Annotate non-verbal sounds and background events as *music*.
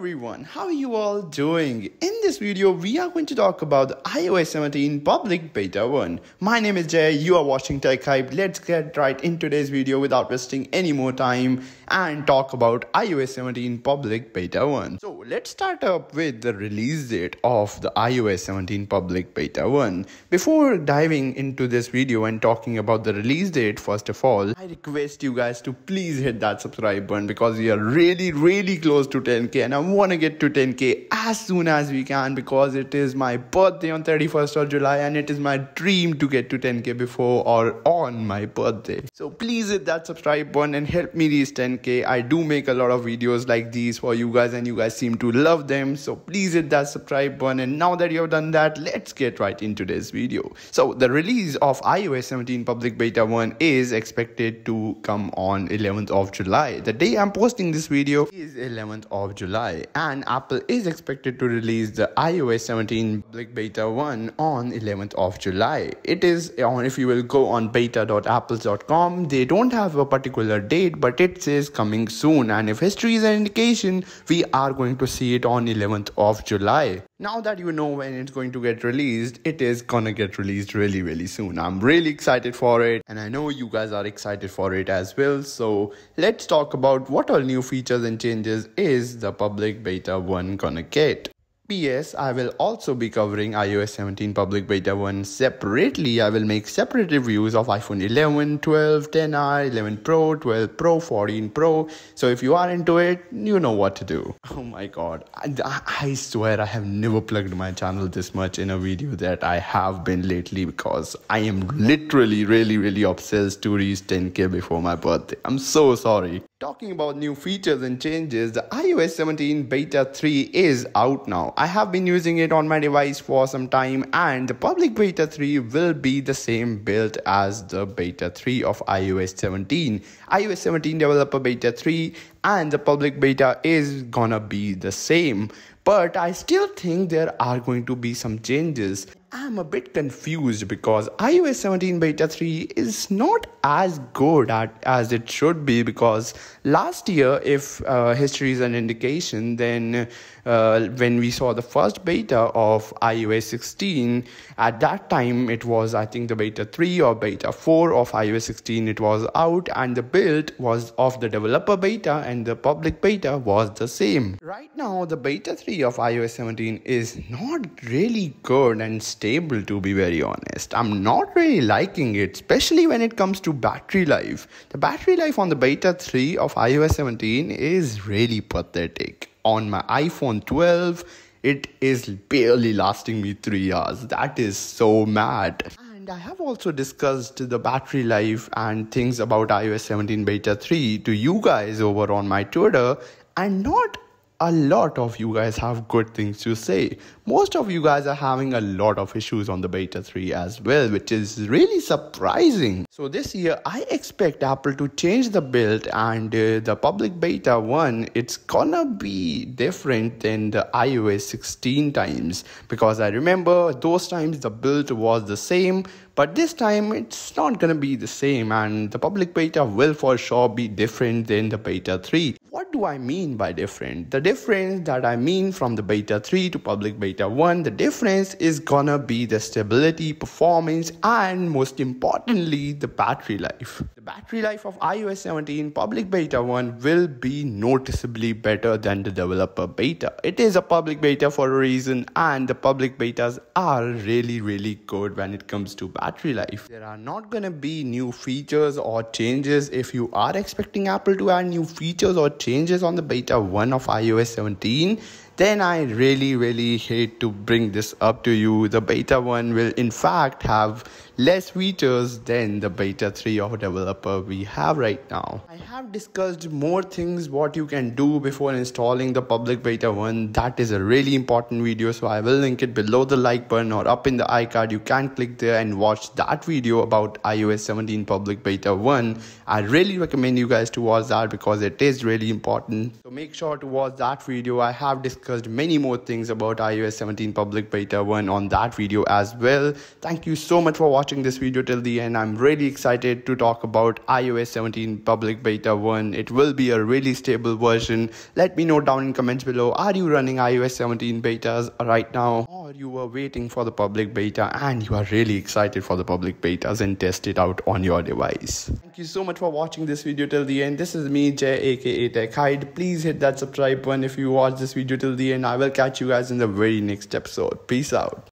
everyone, how are you all doing? In this video, we are going to talk about the iOS 17 public beta 1. My name is Jai, you are watching Tech Hyped. Let's get right in today's video without wasting any more time and talk about iOS 17 public beta 1. So let's start up with the release date of the iOS 17 public beta 1. Before diving into this video and talking about the release date, first of all, I request you guys to please hit that subscribe button because we are really, really close to 10k and I want to get to 10k as soon as we can because it is my birthday on 31st of July and it is my dream to get to 10k before or on my birthday. So please hit that subscribe button and help me reach 10k. I do make a lot of videos like these for you guys and you guys seem to love them. So please hit that subscribe button and now that you have done that, let's get right into this video. So the release of iOS 17 public beta 1 is expected to come on 11th of July. The day I'm posting this video is 11th of July and Apple is expected to release the iOS 17 public beta 1 on 11th of July. It is on if you will go on beta.apples.com they don't have a particular date but it says coming soon and if history is an indication we are going to see it on 11th of July. Now that you know when it's going to get released, it is gonna get released really really soon. I'm really excited for it and I know you guys are excited for it as well. So let's talk about what all new features and changes is the public beta 1 gonna get. PS, I will also be covering iOS 17 public beta 1 separately. I will make separate reviews of iPhone 11, 12, 10R, 11 Pro, 12 Pro, 14 Pro. So if you are into it, you know what to do. *laughs* Oh my god, I, I swear I have never plugged my channel this much in a video that I have been lately because I am literally really really obsessed to reach 10k before my birthday. I'm so sorry. Talking about new features and changes, the iOS 17 Beta 3 is out now. I have been using it on my device for some time and the public Beta 3 will be the same build as the Beta 3 of iOS 17. iOS 17 Developer Beta 3 and the public beta is gonna be the same. But I still think there are going to be some changes. I'm a bit confused because iOS 17 beta 3 is not as good at, as it should be because last year if uh, history is an indication then uh, when we saw the first beta of iOS 16 at that time it was I think the beta 3 or beta 4 of iOS 16 it was out and the build was of the developer beta and the public beta was the same. Right now the beta 3 of iOS 17 is not really good and stable to be very honest. I'm not really liking it, especially when it comes to battery life. The battery life on the beta 3 of iOS 17 is really pathetic. On my iPhone 12, it is barely lasting me 3 hours. That is so mad. And I have also discussed the battery life and things about iOS 17 beta 3 to you guys over on my Twitter and not a lot of you guys have good things to say. Most of you guys are having a lot of issues on the beta 3 as well, which is really surprising. So this year, I expect Apple to change the build and uh, the public beta 1, it's gonna be different than the iOS 16 times because I remember those times the build was the same, but this time it's not gonna be the same and the public beta will for sure be different than the beta 3 what do I mean by different? The difference that I mean from the beta 3 to public beta 1, the difference is gonna be the stability, performance, and most importantly, the battery life. The battery life of iOS 17 public beta 1 will be noticeably better than the developer beta. It is a public beta for a reason, and the public betas are really, really good when it comes to battery life. There are not gonna be new features or changes if you are expecting Apple to add new features or changes on the beta 1 of iOS 17 then I really, really hate to bring this up to you. The beta 1 will, in fact, have less features than the beta 3 of developer we have right now. I have discussed more things what you can do before installing the public beta 1. That is a really important video, so I will link it below the like button or up in the iCard. You can click there and watch that video about iOS 17 public beta 1. I really recommend you guys to watch that because it is really important. So make sure to watch that video. I have discussed discussed many more things about iOS 17 public beta 1 on that video as well. Thank you so much for watching this video till the end. I'm really excited to talk about iOS 17 public beta 1. It will be a really stable version. Let me know down in comments below. Are you running iOS 17 betas right now? Or you were waiting for the public beta and you are really excited for the public betas and test it out on your device. Thank you so much for watching this video till the end. This is me, Jai, aka Tech Hyped. Please hit that subscribe button if you watch this video the end. I will catch you guys in the very next episode. Peace out.